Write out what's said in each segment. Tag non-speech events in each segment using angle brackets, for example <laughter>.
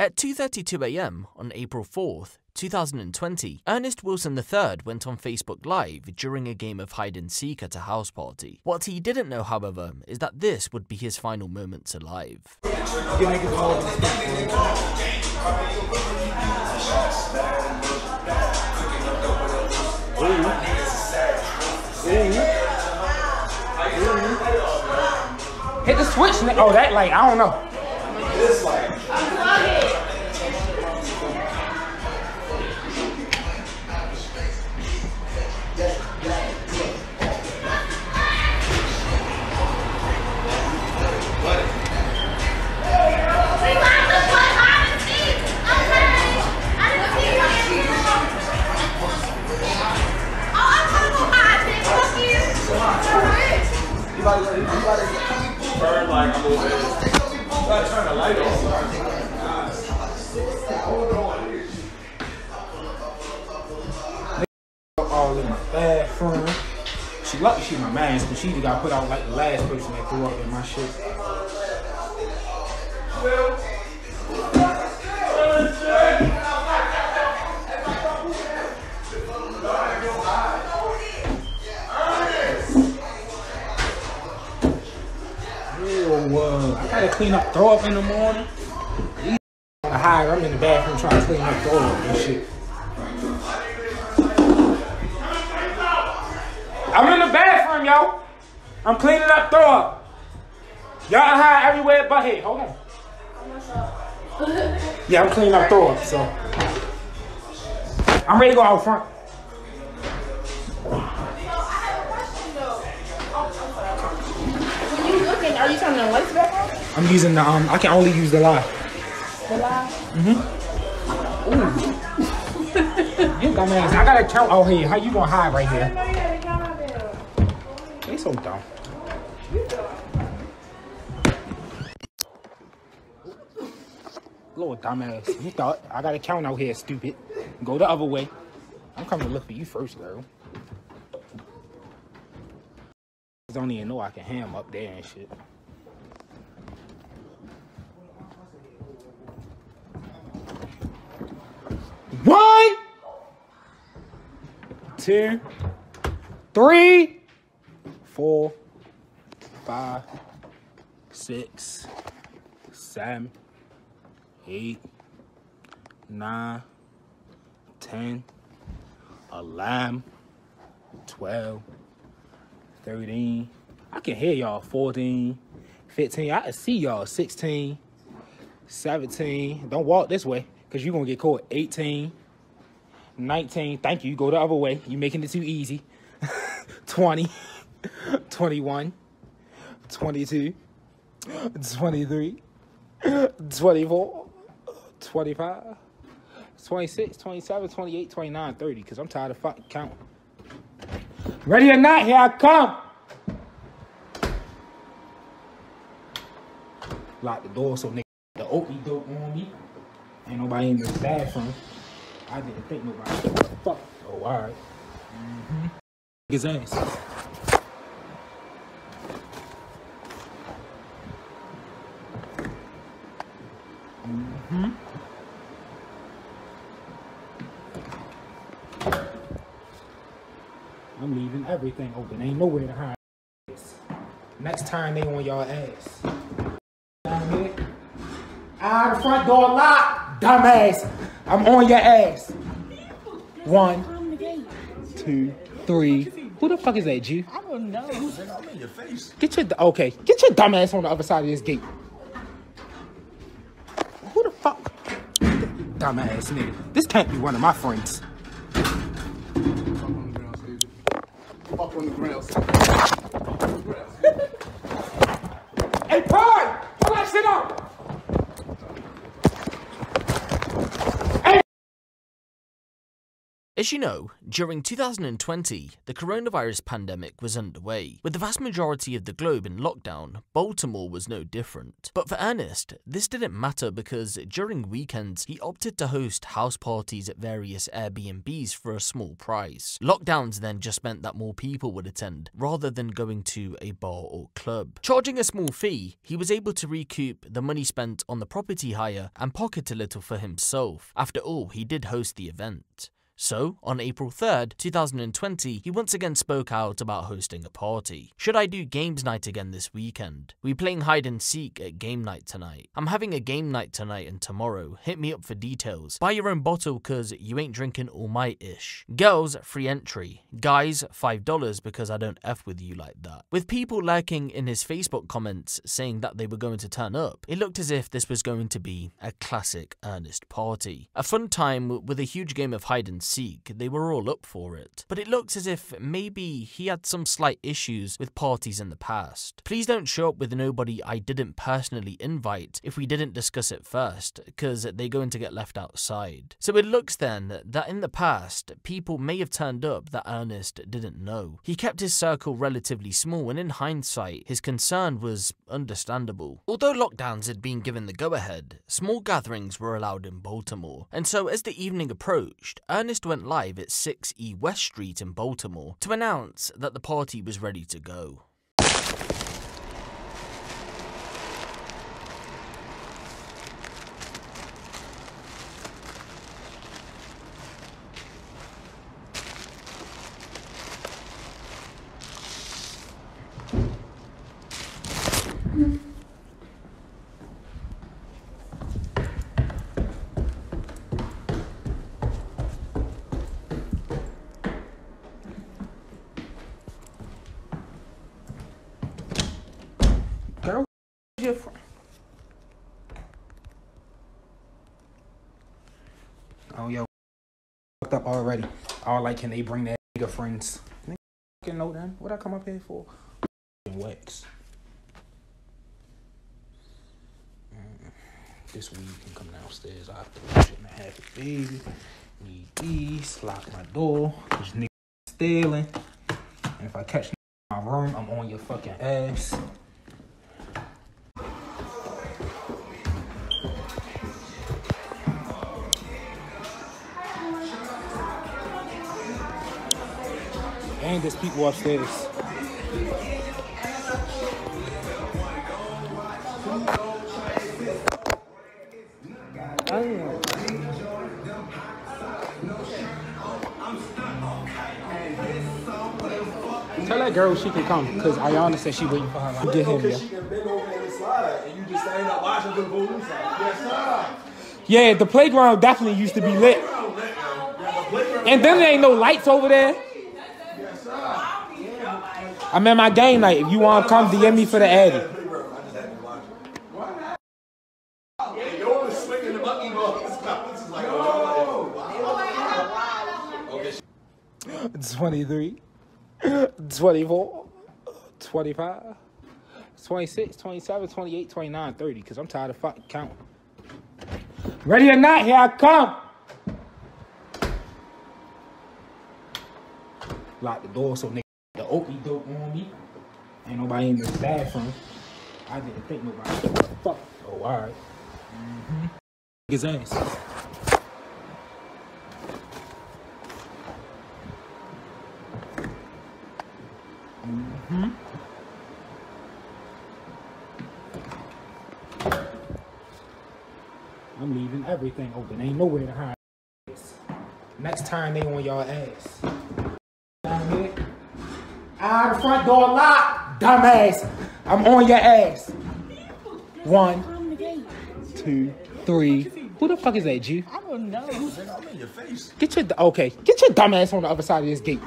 At 2.32am on April 4th, 2020, Ernest Wilson III went on Facebook Live during a game of hide and seek at a house party. What he didn't know, however, is that this would be his final moments alive. Hit the switch. Oh, that like I don't know. All in my bathroom. She lucky she my man, but she got put out like the last person that threw up in my shit. Uh, I gotta clean up throw up in the morning. I'm in the bathroom trying to clean up throw up and shit. I'm cleaning up throw up. Y'all hide everywhere but here. Hold on. <laughs> Yeah, I'm cleaning up throw up, so. I'm ready to go out front. When you looking, are you turning the lights back on? I'm using the um. I can only use the live. The light? <laughs> You dumbass. I gotta count out here. How you gonna hide right here? didn't know you had a count out there. They so dumb. Little dumbass. You thought I got a count out here, stupid. Go the other way. I'm coming to look for you first, girl. I don't even know I can ham up there and shit. One, two, three, four, five, six, seven, eight, nine, ten, eleven, twelve, thirteen. I can hear y'all. 14, 15. I can see y'all. 16, 17. Don't walk this way because you're going to get caught. 18, 19. Thank you. Go the other way. You're making it too easy. <laughs> 20, 21, 22, 23, 24, 25, 26, 27, 28, 29, 30. Because I'm tired of fucking counting. Ready or not, here I come. Lock the door so nigga the oaky dope on me. Ain't nobody in the bathroom. I didn't think nobody. Fuck? Oh, alright. Mm-hmm. His ass. Mm-hmm. I'm leaving everything open. Ain't nowhere to hide. Next time they on y'all ass. Down here. Ah, the front door locked. Dumbass. I'm on your ass. One, two, three. Who the fuck is that, Jew? I don't know. Get your okay. Get your dumb ass on the other side of this gate. Who the fuck? Dumbass nigga. This can't be one of my friends. Fuck on the ground. <laughs> Hey, Pride! Pull that shit up! Hey! As you know, during 2020, the coronavirus pandemic was underway. With the vast majority of the globe in lockdown, Baltimore was no different. But for Ernest, this didn't matter because during weekends, he opted to host house parties at various Airbnbs for a small price. Lockdowns then just meant that more people would attend, rather than going to a bar or club. Charging a small fee, he was able to recoup the money spent on the property hire and pocket a little for himself. After all, he did host the event. So, on April 3rd, 2020, he once again spoke out about hosting a party. Should I do games night again this weekend? We playing hide and seek at game night tonight. I'm having a game night tonight and tomorrow. Hit me up for details. Buy your own bottle cause you ain't drinking all my ish. Girls, free entry. Guys, $5 because I don't F with you like that. With people lurking in his Facebook comments saying that they were going to turn up, it looked as if this was going to be a classic Ernest party. A fun time with a huge game of hide and seek, they were all up for it. But it looks as if maybe he had some slight issues with parties in the past. Please don't show up with nobody I didn't personally invite if we didn't discuss it first, because they're going to get left outside. So it looks then that in the past, people may have turned up that Ernest didn't know. He kept his circle relatively small, and in hindsight, his concern was understandable. Although lockdowns had been given the go ahead, small gatherings were allowed in Baltimore. And so as the evening approached, Ernest went live at 6E West Street in Baltimore to announce that the party was ready to go. Girl, your fr- Oh, yo, fucked up already. All like, can they bring that nigga friends? Nigga, know them. What I come up here for? Wax. Mm. This week can come downstairs. I have to shit and a half it, baby. Need these. Lock my door. Cause nigga stealing. And if I catch in my room, I'm on your fucking ass. And there's people upstairs. Tell that girl she can come, because Ayana said she waiting for her. Get him, yeah. she can bend over and slide, and you just stand up watching the pool side. Yes, sir. Yeah, the playground definitely used to be lit. And then there ain't no lights over there. I'm at my game night. If you want to come, DM me for the Addy. 23, 24, 25, 26, 27, 28, 29, 30. Because I'm tired of fucking counting. Ready or not, here I come. Lock the door so nigga okie doke on me. Ain't nobody in the bathroom. I didn't think nobody. Fuck. Oh, alright. Mm-hmm. His ass. I'm leaving everything open. Ain't nowhere to hide. Next time they on y'all ass. Down here. The front door locked. Dumbass. I'm on your ass. One, two, three. Who the fuck is that, G? I don't know. I'm in your face. Get your okay. Get your dumbass on the other side of this gate.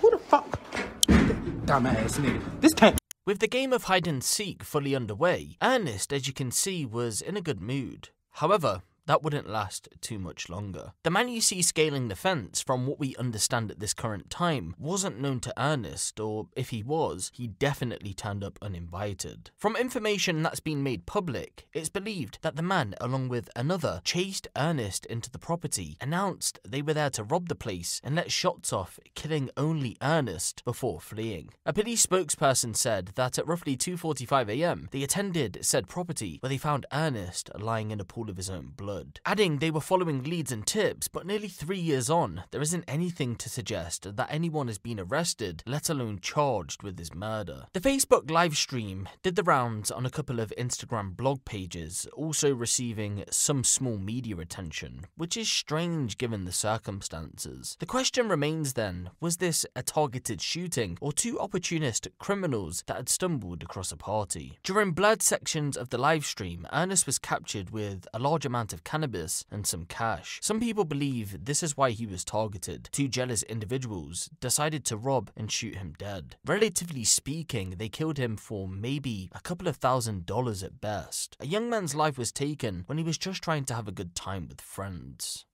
Who the fuck? Dumbass nigga. This can't. With the game of hide and seek fully underway, Ernest, as you can see, was in a good mood. However, that wouldn't last too much longer. The man you see scaling the fence, from what we understand at this current time, wasn't known to Ernest, or if he was, he definitely turned up uninvited. From information that's been made public, it's believed that the man, along with another, chased Ernest into the property, announced they were there to rob the place, and let shots off, killing only Ernest before fleeing. A police spokesperson said that at roughly 2.45am, they attended said property where they found Ernest lying in a pool of his own blood. Adding they were following leads and tips, but nearly three years on, there isn't anything to suggest that anyone has been arrested, let alone charged with his murder. The Facebook live stream did the rounds on a couple of Instagram blog pages, also receiving some small media attention, which is strange given the circumstances. The question remains then, was this a targeted shooting or two opportunist criminals that had stumbled across a party? During blurred sections of the live stream, Ernest was captured with a large amount of cannabis and some cash. Some people believe this is why he was targeted. Two jealous individuals decided to rob and shoot him dead. Relatively speaking, they killed him for maybe a couple of thousand dollars at best. A young man's life was taken when he was just trying to have a good time with friends.